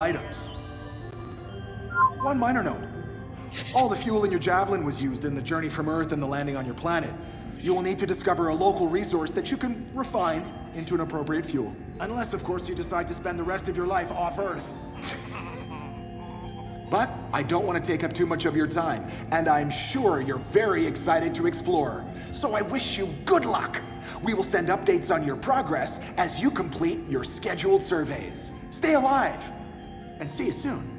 items. One minor note. All the fuel in your Javelin was used in the journey from Earth and the landing on your planet. You will need to discover a local resource that you can refine into an appropriate fuel. Unless, of course, you decide to spend the rest of your life off Earth. But I don't want to take up too much of your time, and I'm sure you're very excited to explore. So I wish you good luck. We will send updates on your progress as you complete your scheduled surveys. Stay alive, and see you soon.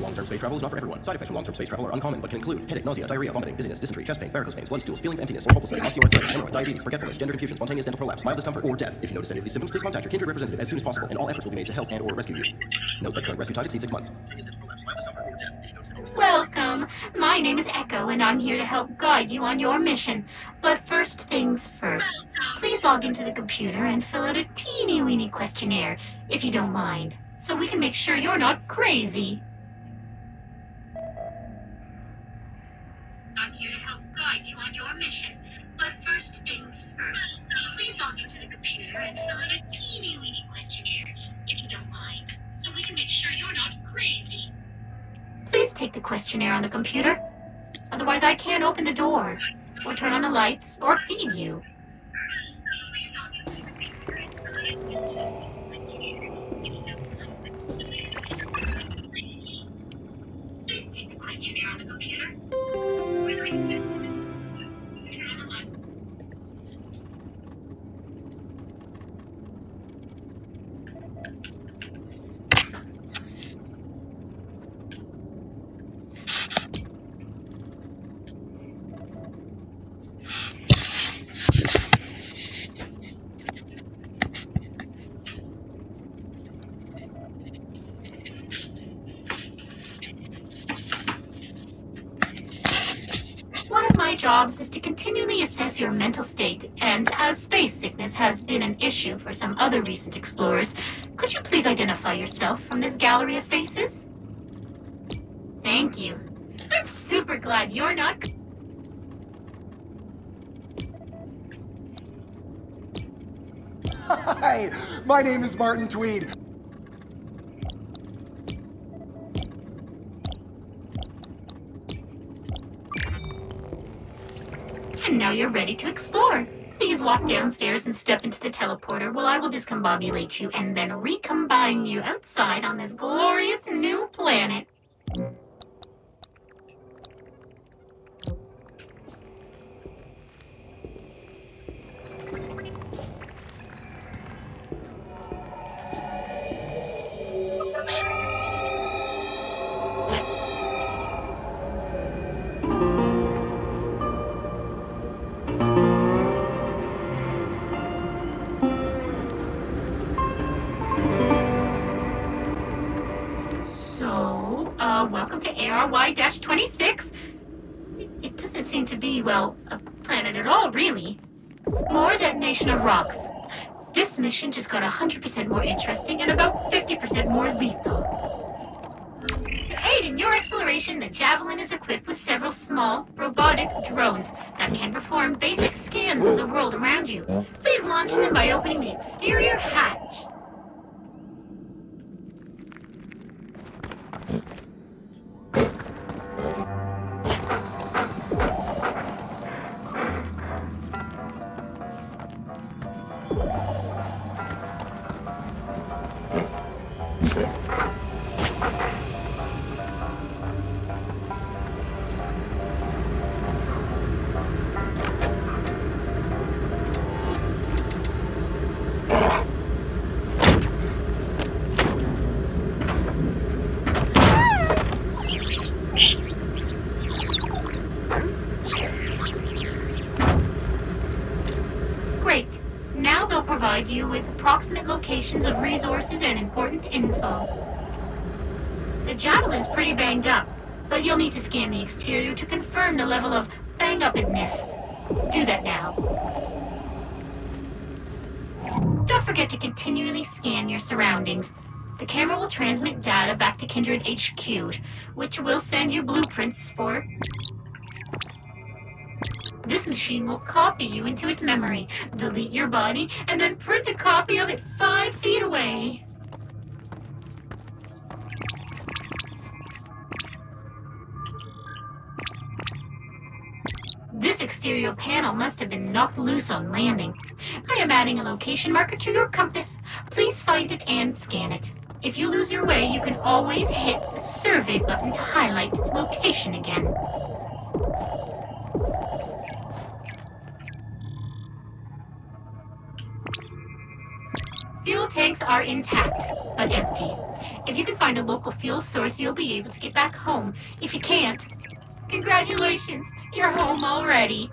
Long-term space travel is not for everyone. Side effects from long-term space travel are uncommon, but can include headache, nausea, diarrhea, vomiting, dizziness, dysentery, chest pain, varicose veins, bloody stools, feeling of emptiness or hopelessness, osteoarthritis, hemorrhoid, diabetes, forgetfulness, gender confusion, spontaneous dental prolapse, mild discomfort, or death. If you notice any of these symptoms, please contact your Kindred representative as soon as possible, and all efforts will be made to help and or rescue you. Note that current rescue time exceeds six months. Welcome. My name is EKO, and I'm here to help guide you on your mission. But first things first, please log into the computer and fill out a teeny weeny questionnaire, if you don't mind, so we can make sure you're not crazy. I'm here to help guide you on your mission. But first things first, please log into the computer and fill out a teeny weeny questionnaire, if you don't mind, so we can make sure you're not crazy. Please take the questionnaire on the computer. Otherwise, I can't open the door, or turn on the lights, or feed you. Please take the questionnaire on the computer. Jobs is to continually assess your mental state, and as space sickness has been an issue for some other recent explorers, could you please identify yourself from this gallery of faces? Thank you. I'm super glad you're not. Hi, my name is Martin Tweed. To explore. Please walk downstairs and step into the teleporter while I will discombobulate you and then recombine you outside on this glorious new planet. Resources and important info. The Javelin's pretty banged up, but you'll need to scan the exterior to confirm the level of bang-upness. Do that now. Don't forget to continually scan your surroundings. The camera will transmit data back to Kindred HQ, which will send you blueprints for This machine will copy you into its memory, delete your body, and then print a copy of it five feet away. This exterior panel must have been knocked loose on landing. I am adding a location marker to your compass. Please find it and scan it. If you lose your way, you can always hit the survey button to highlight its location again. Fuel tanks are intact, but empty. If you can find a local fuel source, you'll be able to get back home. If you can't, congratulations, you're home already.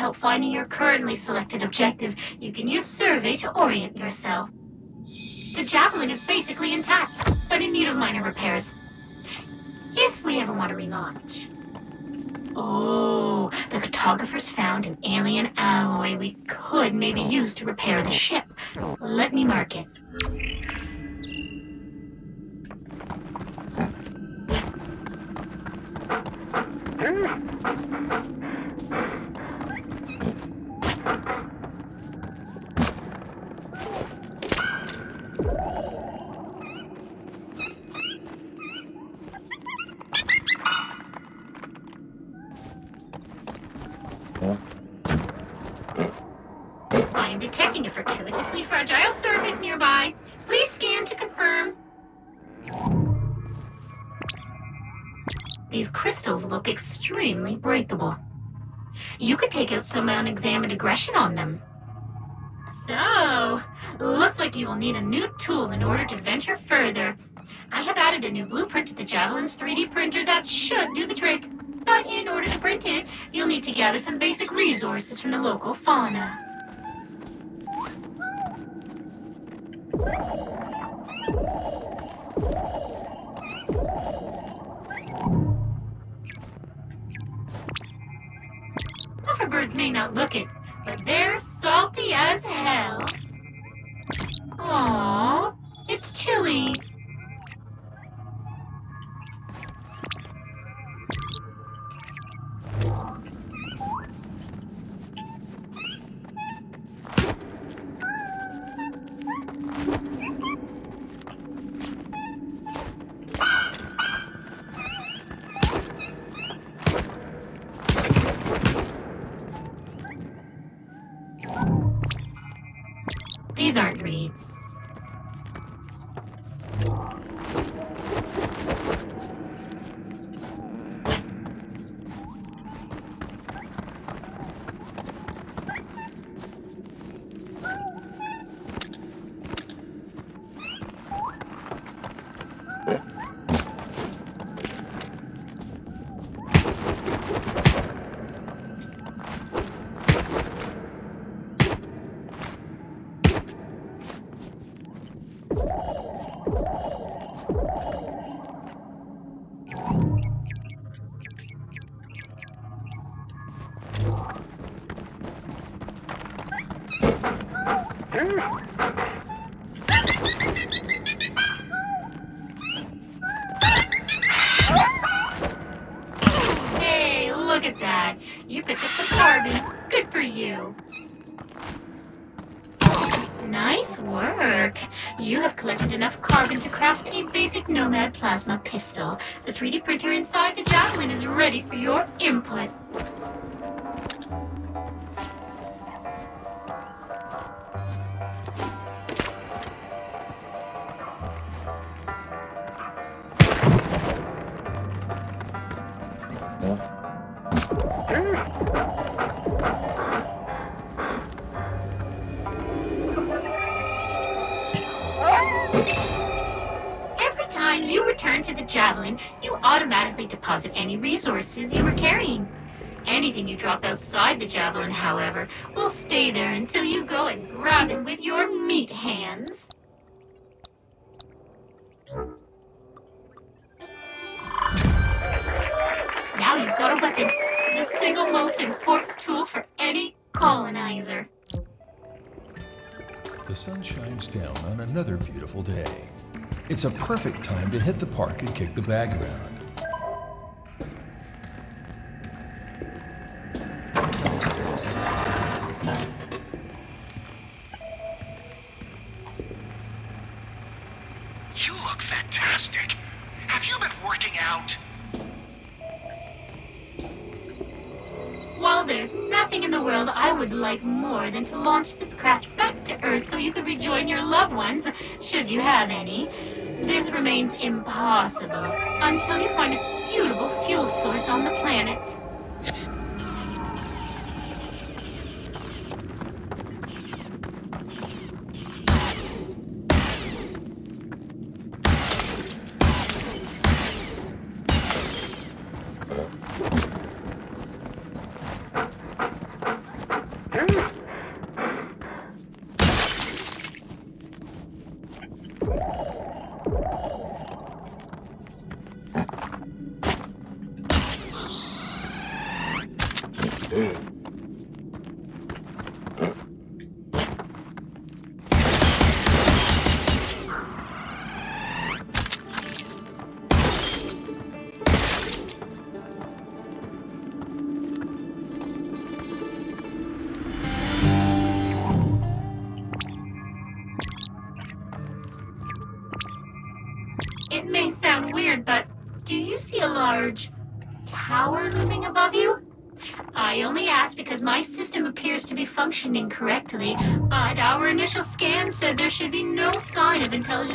Help finding your currently selected objective, you can use survey to orient yourself. The Javelin is basically intact, but in need of minor repairs. If we ever want to relaunch. Oh, the cartographers found an alien alloy we could maybe use to repair the ship. Let me mark it. I some unexamined aggression on them. So, looks like you will need a new tool in order to venture further. I have added a new blueprint to the Javelin's 3D printer that should do the trick. But in order to print it, you'll need to gather some basic resources from the local fauna. Pufferbirds may not look it, but they're salty as hell. Aww, it's chilly. Pistol. The 3D printer inside drop outside the Javelin, however, will stay there until you go and grab it with your meat hands. Now you've got a weapon, the single most important tool for any colonizer. The sun shines down on another beautiful day. It's a perfect time to hit the park and kick the bag around. You look fantastic. Have you been working out? While there's nothing in the world I would like more than to launch this craft back to Earth so you could rejoin your loved ones, should you have any, this remains impossible until you find a suitable fuel source on the planet.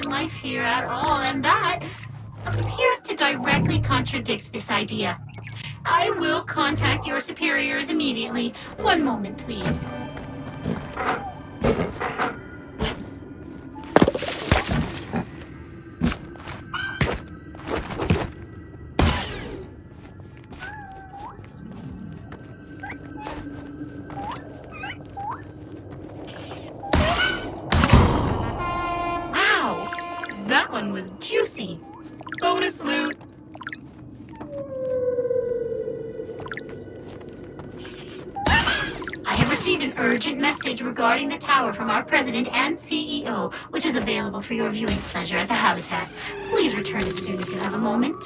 Life here at all, and that appears to directly contradict this idea. I will contact your superiors immediately. One moment, please. Urgent message regarding the tower from our president and CEO, which is available for your viewing pleasure at the Habitat. Please return as soon as you have a moment.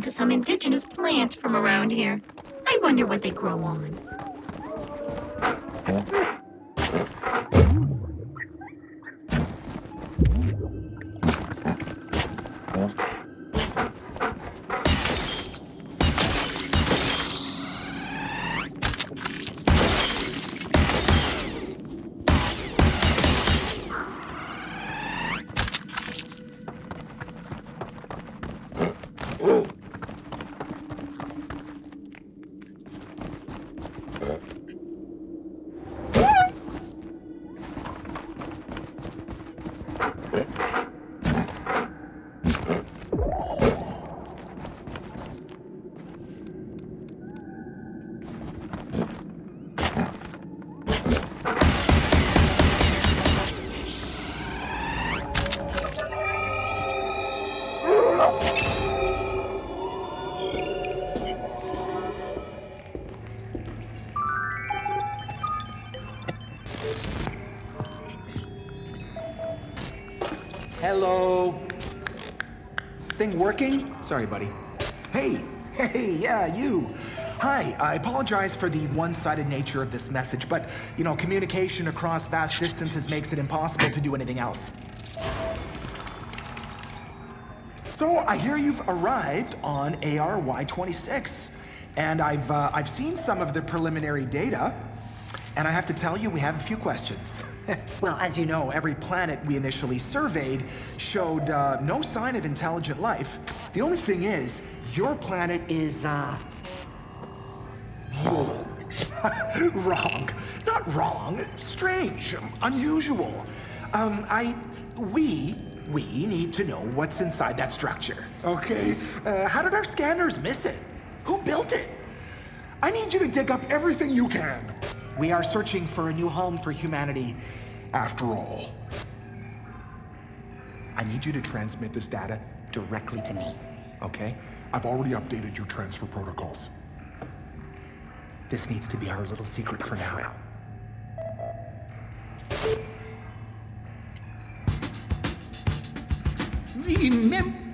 To some indigenous plant from around here. I wonder what they grow on. Hello. This thing working? Sorry, buddy. Hey, hey, yeah, you. Hi, I apologize for the one-sided nature of this message, but, you know, communication across vast distances makes it impossible to do anything else. So, I hear you've arrived on ARY-26, and I've, uh, I've seen some of the preliminary data and I have to tell you, we have a few questions. well, as you know, every planet we initially surveyed showed uh, no sign of intelligent life. The only thing is, your planet is, uh... wrong. Not wrong. Strange. Unusual. Um, I... We... We need to know what's inside that structure. Okay? Uh, how did our scanners miss it? Who built it? I need you to dig up everything you can. We are searching for a new home for humanity, after all. I need you to transmit this data directly to me, okay? I've already updated your transfer protocols. This needs to be our little secret for now. Remember.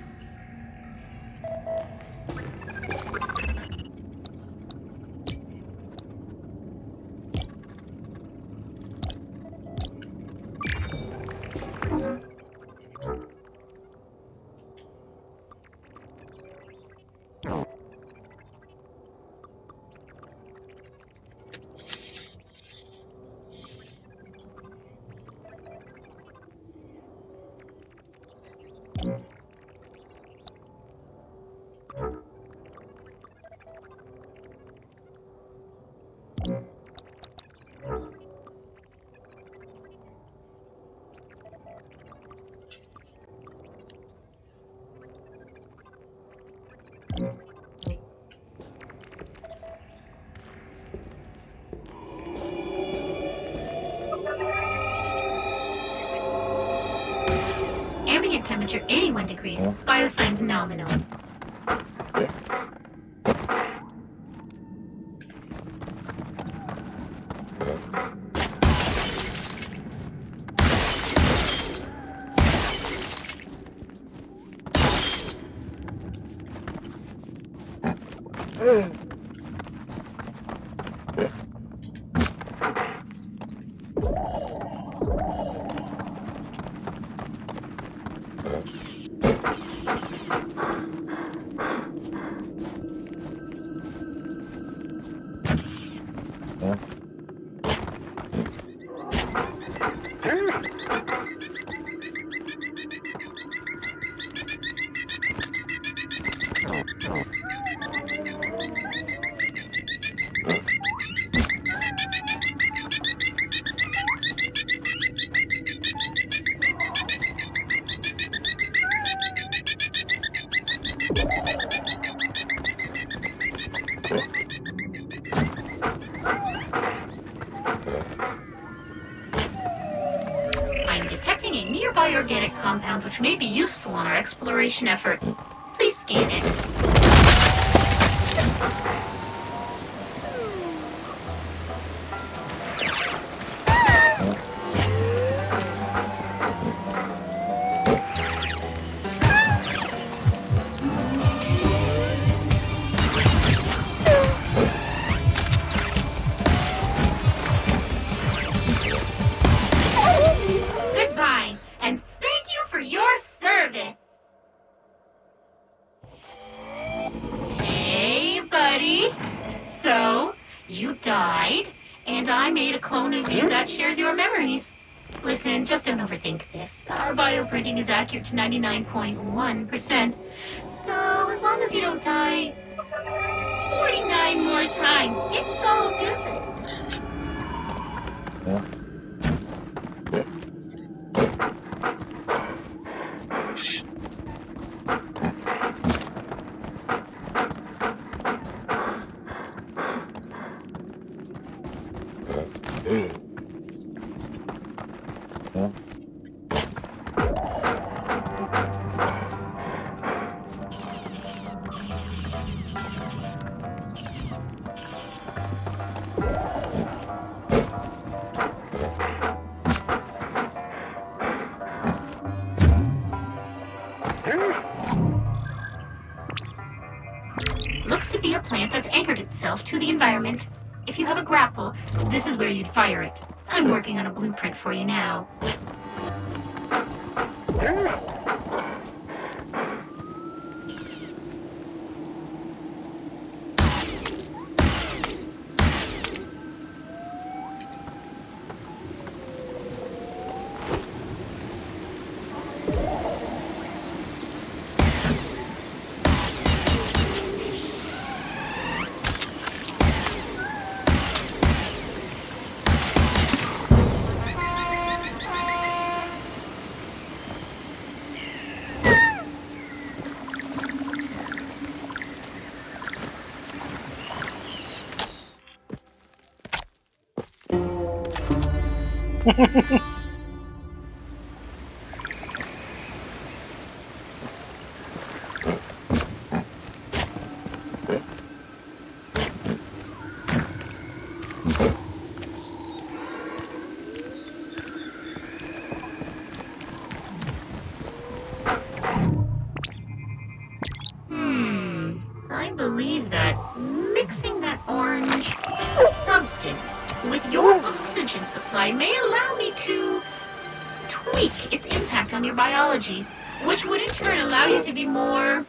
Temperature 81 degrees. Biosigns nominal. Our exploration efforts. Made a clone of you that shares your memories. Listen, just don't overthink this. Our bioprinting is accurate to 99.1%. So, as long as you don't die 49 more times, it's all good. yourself working on a blueprint for you now. Hmm. believe that mixing that orange substance with your oxygen supply may allow me to tweak its impact on your biology, which would in turn allow you to be more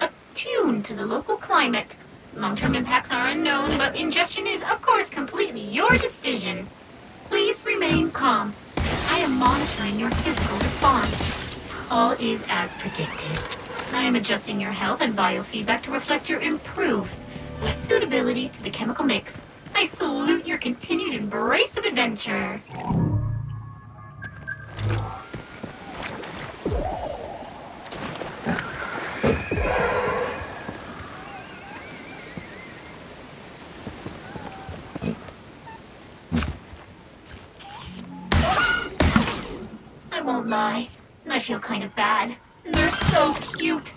attuned to the local climate. Long-term impacts are unknown, but ingestion is, of course, completely your decision. Please remain calm. I am monitoring your physical response. All is as predicted. I am adjusting your health and biofeedback to reflect your improved suitability to the chemical mix. I salute your continued embrace of adventure. I won't lie. I feel kind of bad. They're so cute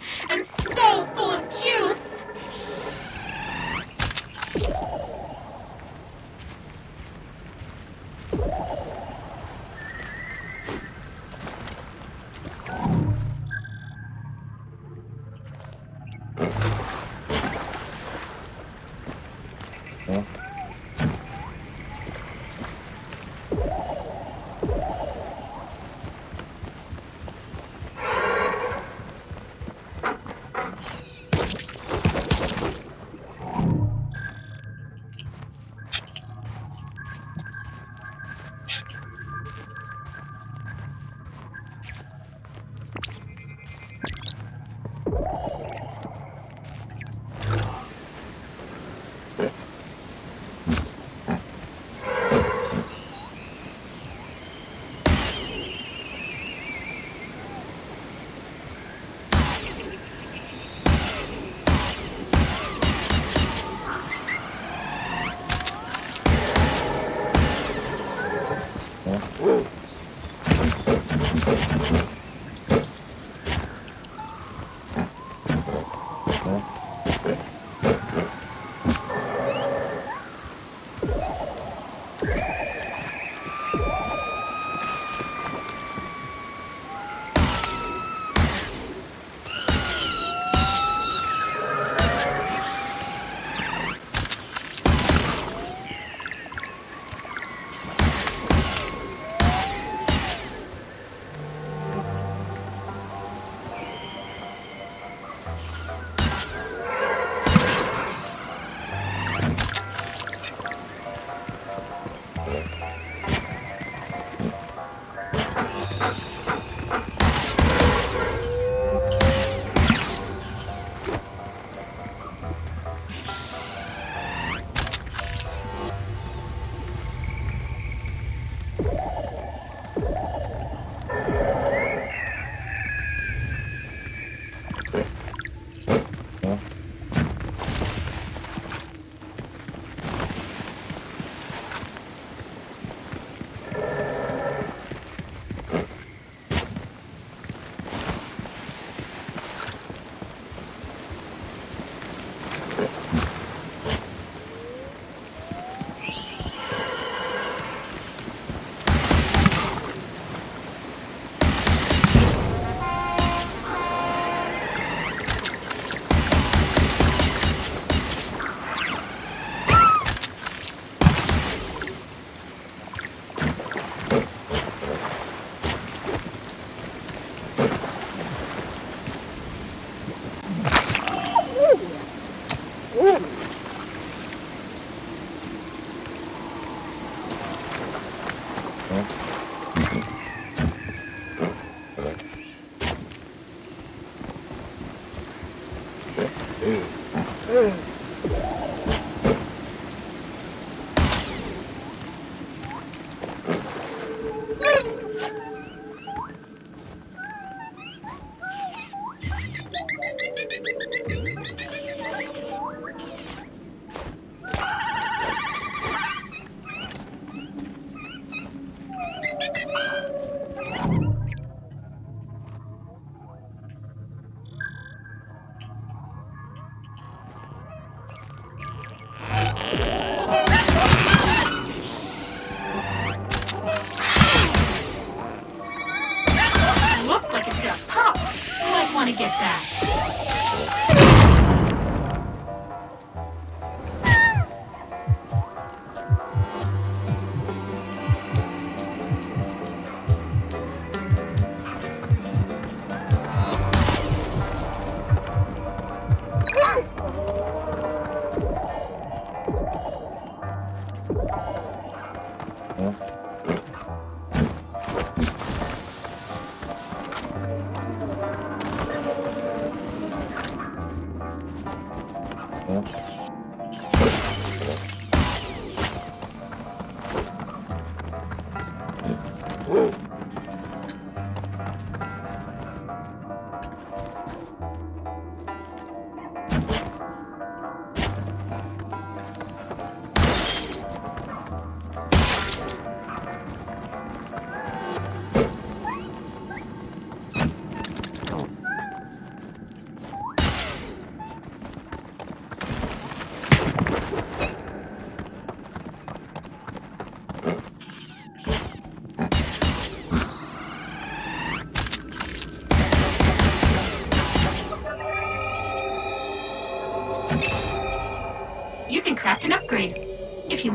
Looks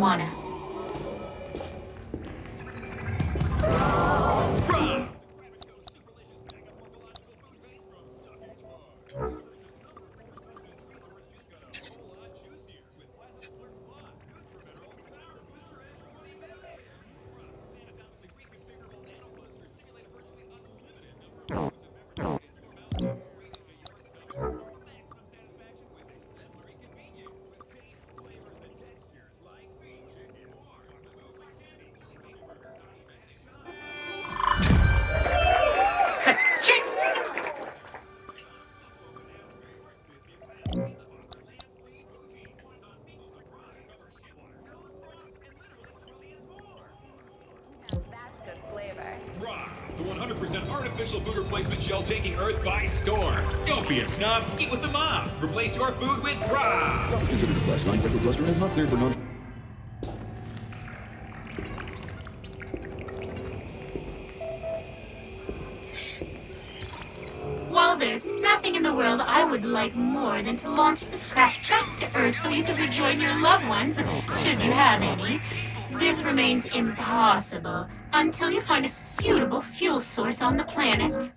if 100% artificial food replacement gel taking Earth by storm. Don't be a snob, eat with the mob. Replace your food with Raw. It's considered a class 9 retrocluster and is not cleared for non- While there's nothing in the world I would like more than to launch this craft back to Earth so you can rejoin your loved ones, should you have any, this remains impossible until you find a suitable fuel source on the planet.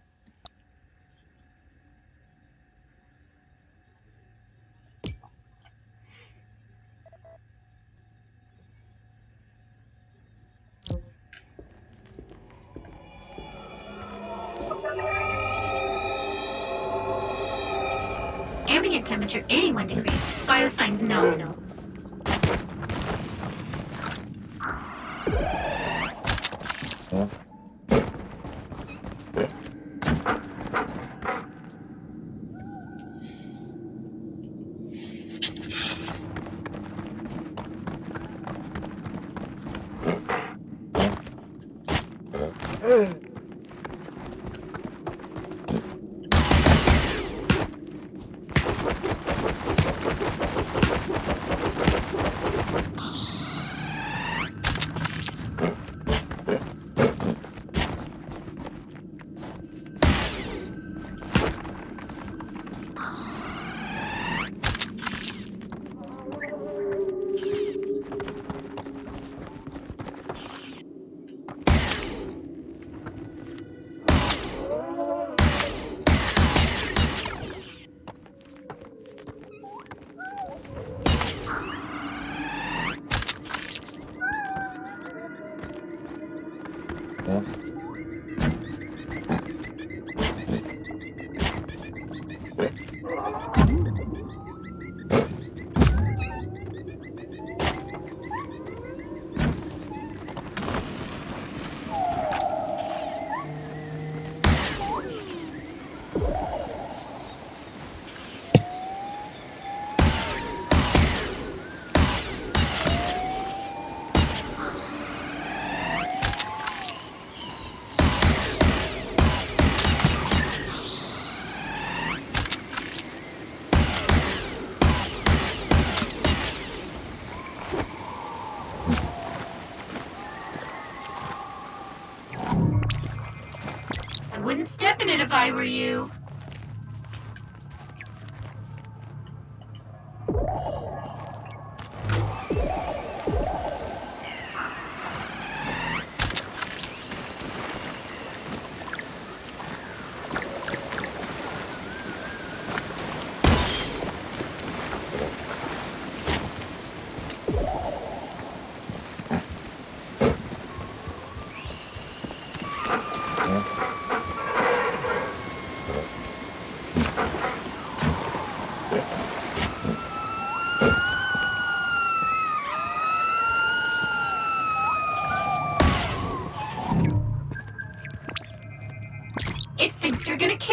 Ambient temperature 81 degrees. Biosigns nominal. Were you.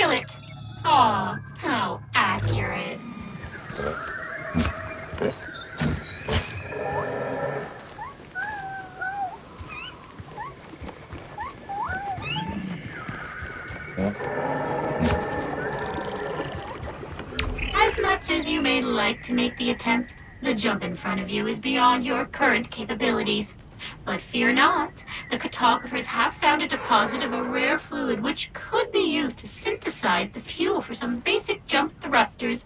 Kill it. Aw, how accurate. As much as you may like to make the attempt, the jump in front of you is beyond your current capabilities. But fear not, the cartographers have found a deposit of a rare fluid which could be used to the fuel for some basic jump thrusters.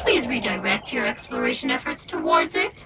Please redirect your exploration efforts towards it.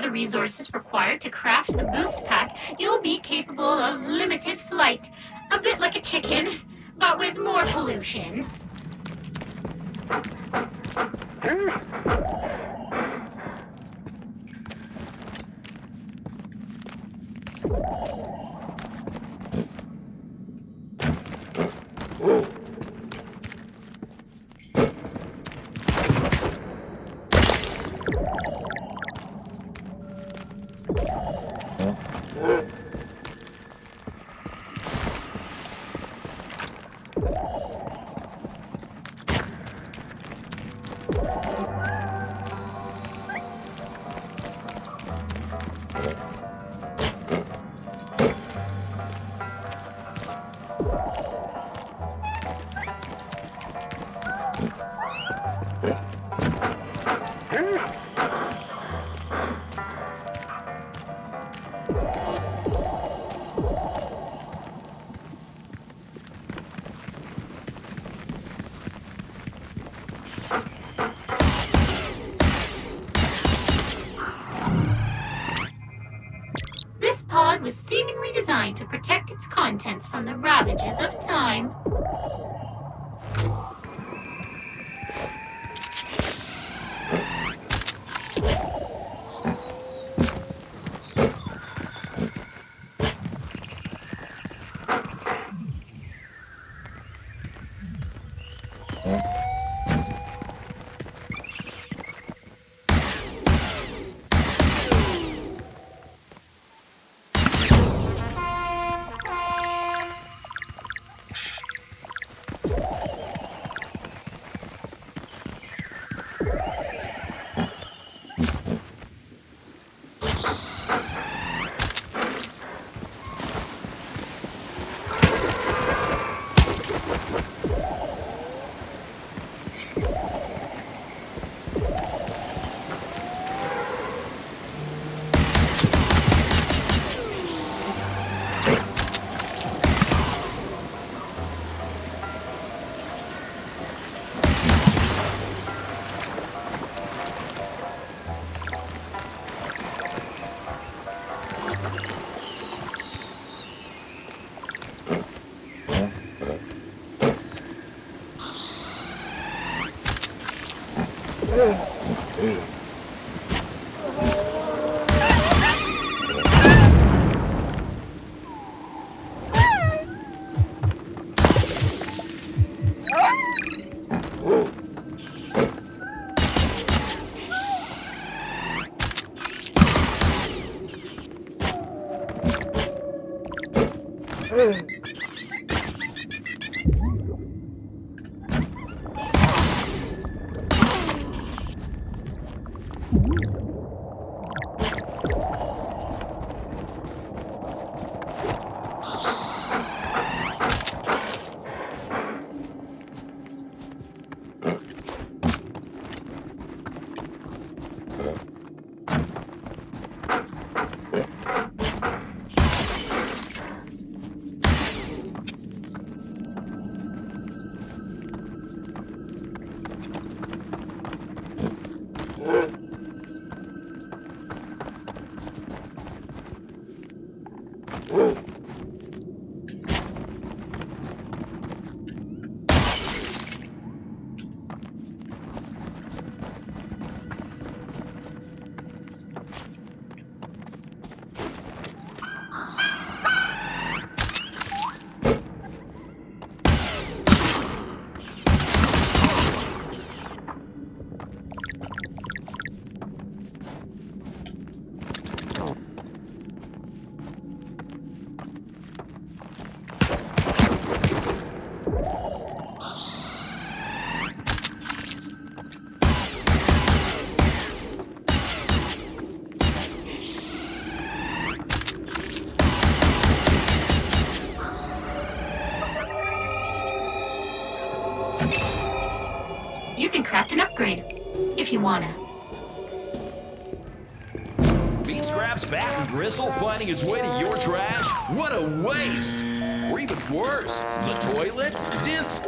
Other resources required to craft the boost pack, you'll be capable of limited flight. A bit like a chicken, but with more pollution.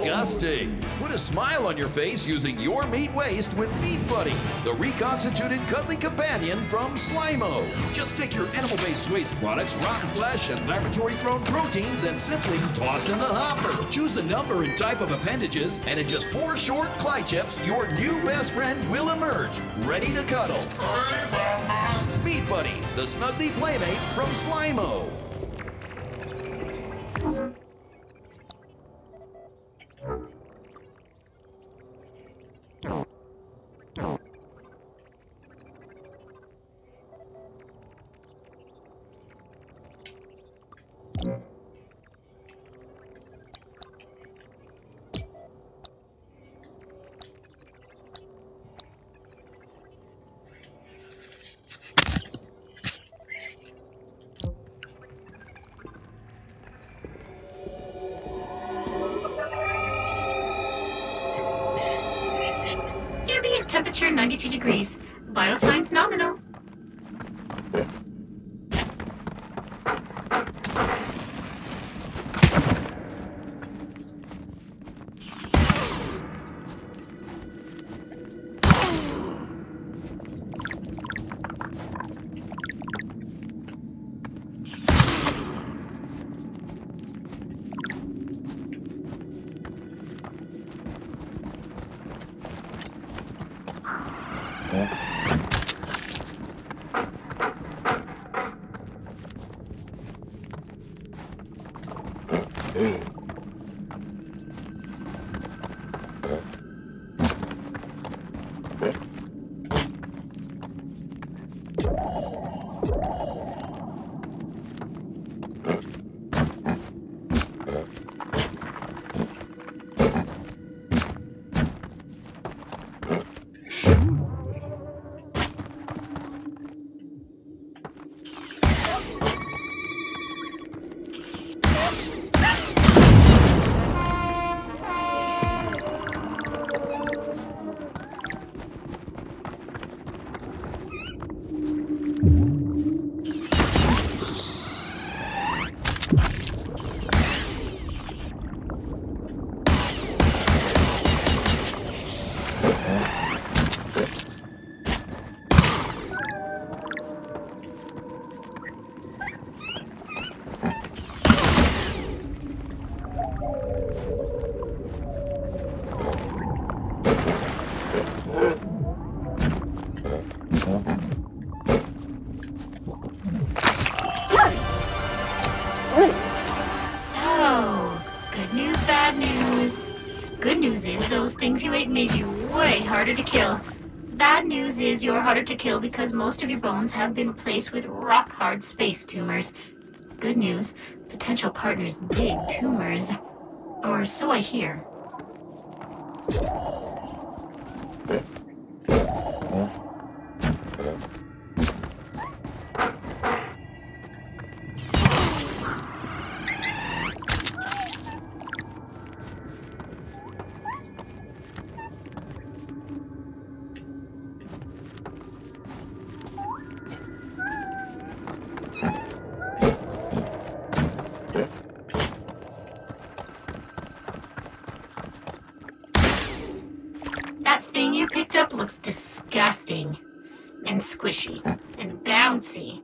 Disgusting! Put a smile on your face using your meat waste with Meat Buddy, the reconstituted cuddly companion from Slimo. Just take your animal-based waste products, rotten flesh, and laboratory-grown proteins and simply toss in the hopper. Choose the number and type of appendages, and in just four short Clychips, your new best friend will emerge, ready to cuddle. Meat Buddy, the snuggly playmate from Slimo. So, you made you way harder to kill. Bad news is you're harder to kill because most of your bones have been replaced with rock hard space tumors. Good news, potential partners dig tumors. Or so I hear. That thing you picked up looks disgusting. And squishy. And bouncy.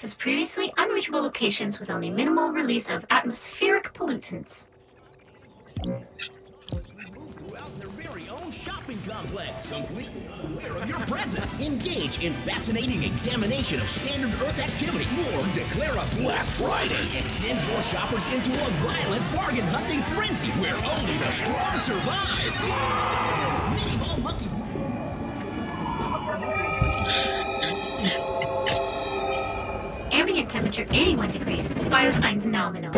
Access previously unreachable locations with only minimal release of atmospheric pollutants. Shopping complex, completely unaware of your presence. Engage in fascinating examination of standard Earth activity or declare a Black Friday and send your shoppers into a violent bargain hunting frenzy where only the strong survive. Temperature 81 degrees, biosigns nominal.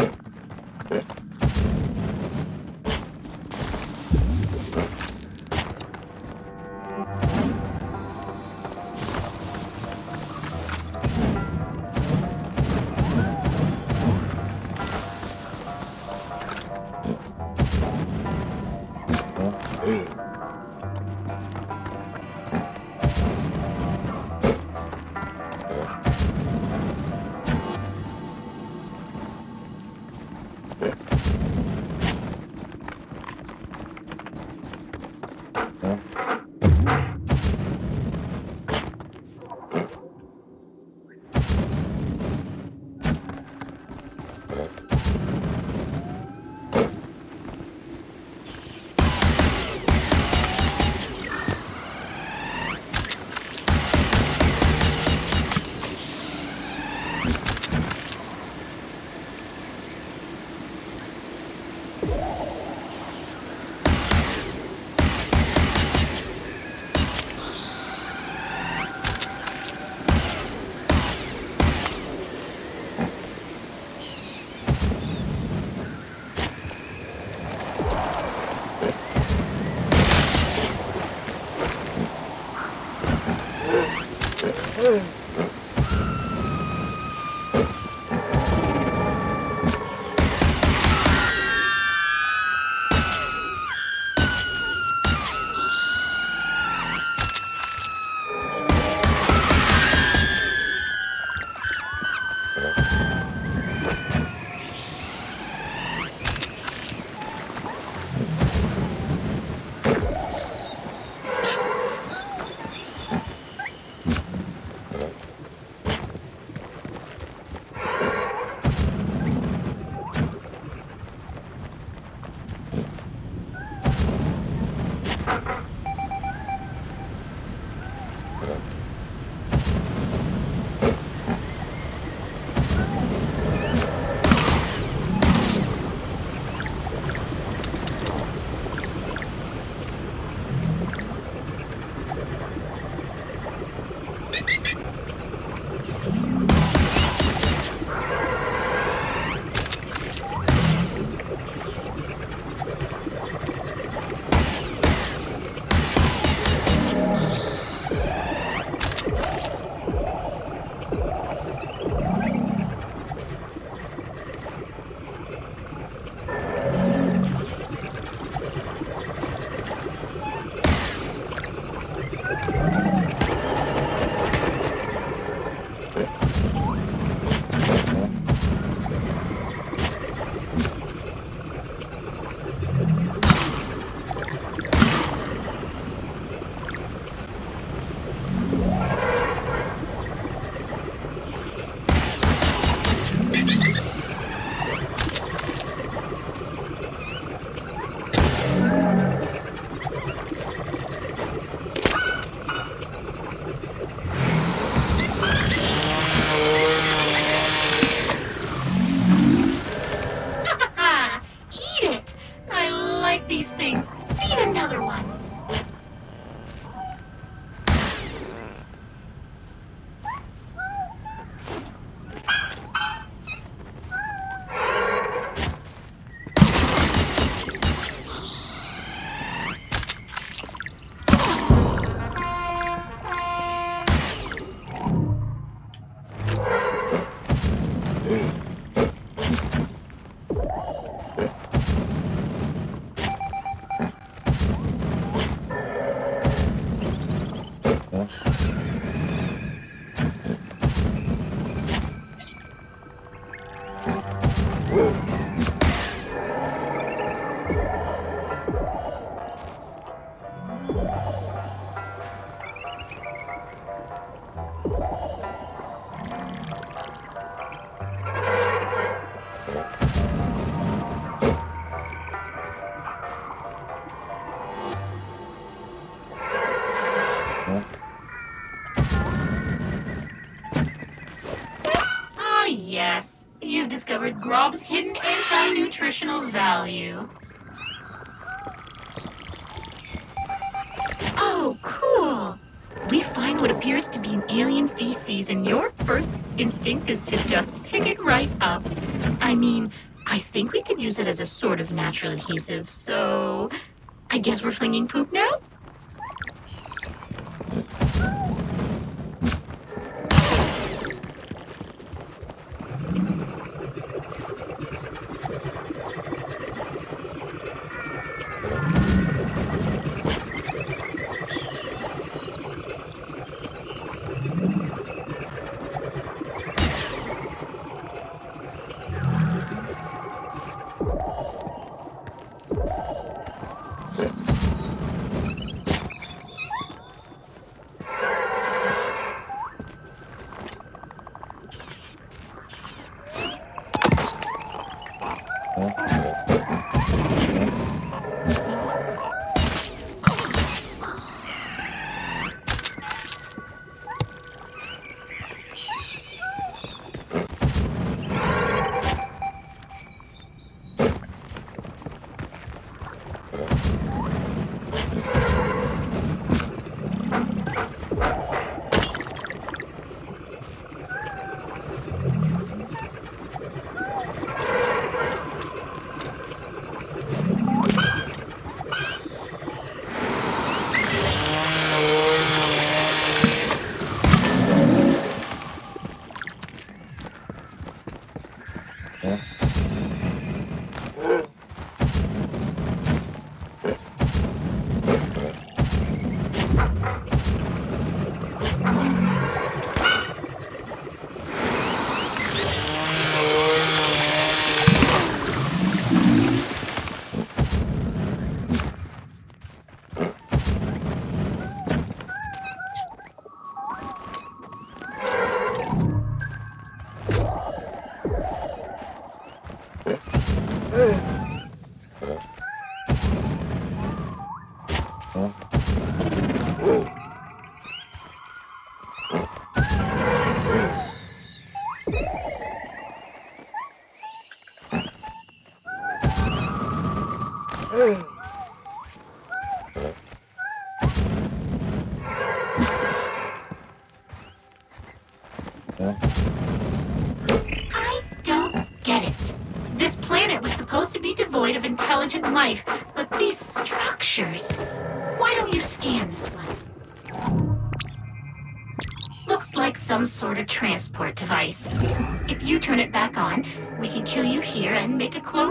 Of natural adhesive, so I guess we're flinging poop now?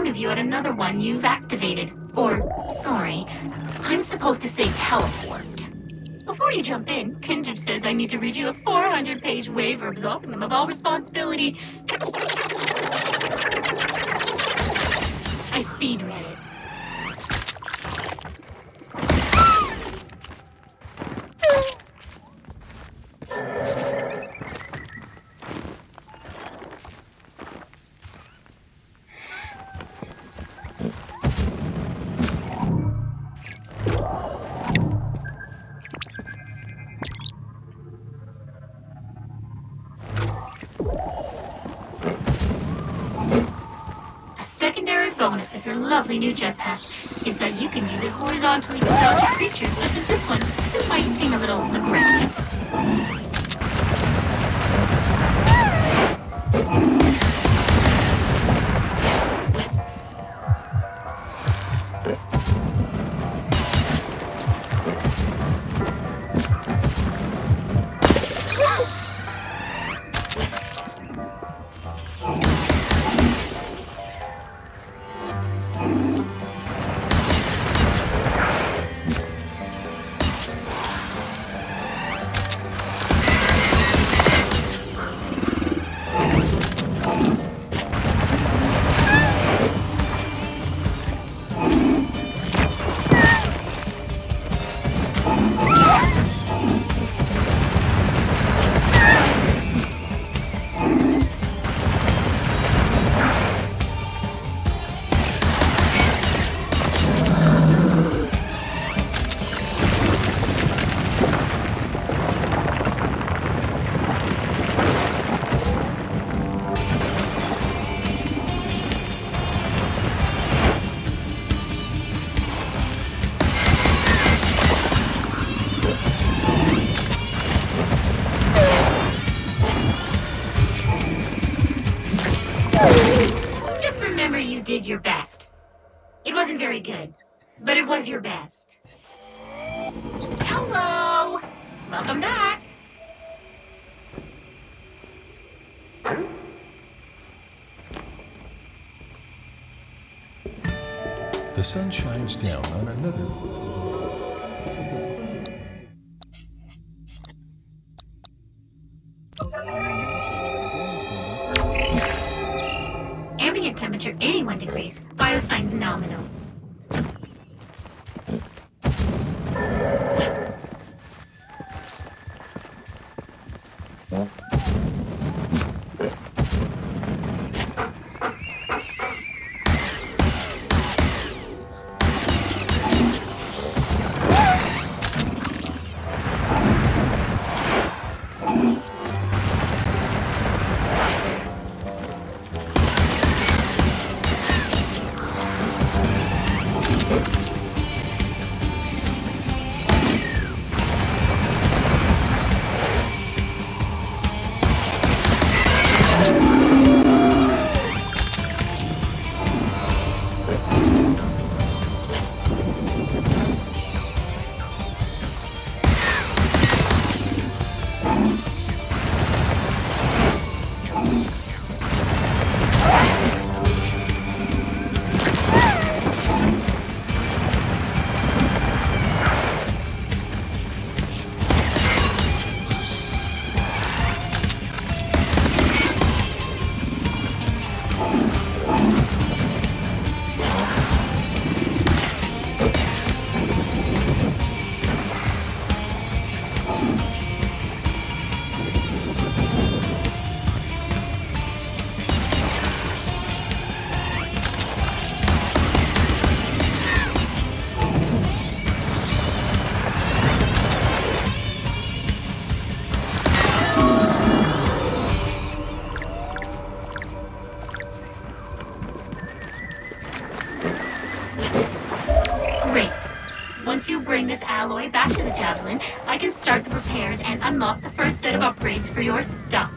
Clone of you at another one you've activated. Or, sorry, I'm supposed to say teleport. Before you jump in, Kindred says I need to read you a 400 page waiver absolving him of all responsibility. Of your lovely new jetpack is that you can use it horizontally to dodge creatures such as this one, who might seem a little aggressive. The sun shines down on another. Once you bring this alloy back to the Javelin, I can start the repairs and unlock the first set of upgrades for your stuff.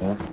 Yeah.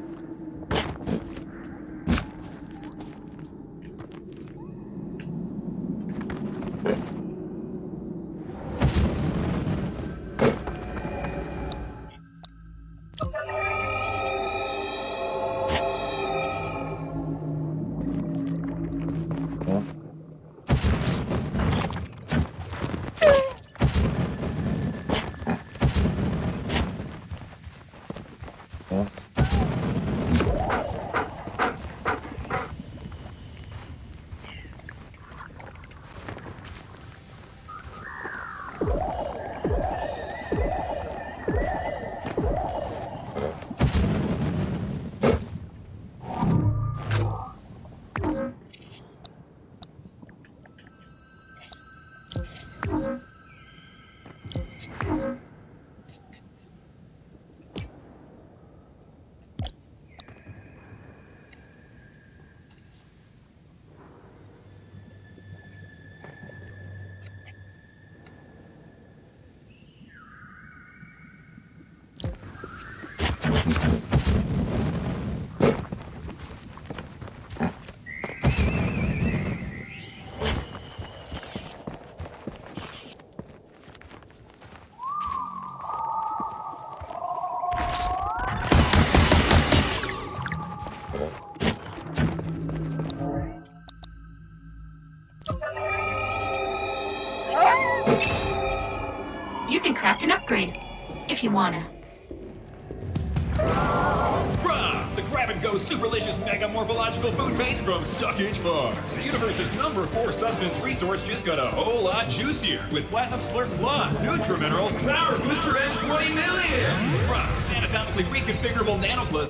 Bruh! The grab-and-go superlicious mega morphological food base from Suckage Farms. The universe's number four sustenance resource just got a whole lot juicier with Platinum Slurp Plus, Nutriminerals, Power Booster Edge 20 million! Bruh, anatomically reconfigurable nanoplas.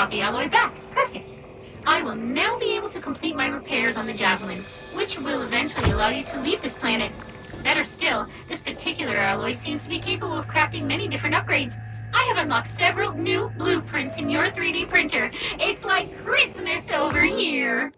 Brought the alloy back. Perfect. I will now be able to complete my repairs on the Javelin, which will eventually allow you to leave this planet. Better still, this particular alloy seems to be capable of crafting many different upgrades. I have unlocked several new blueprints in your 3D printer. It's like Christmas over here.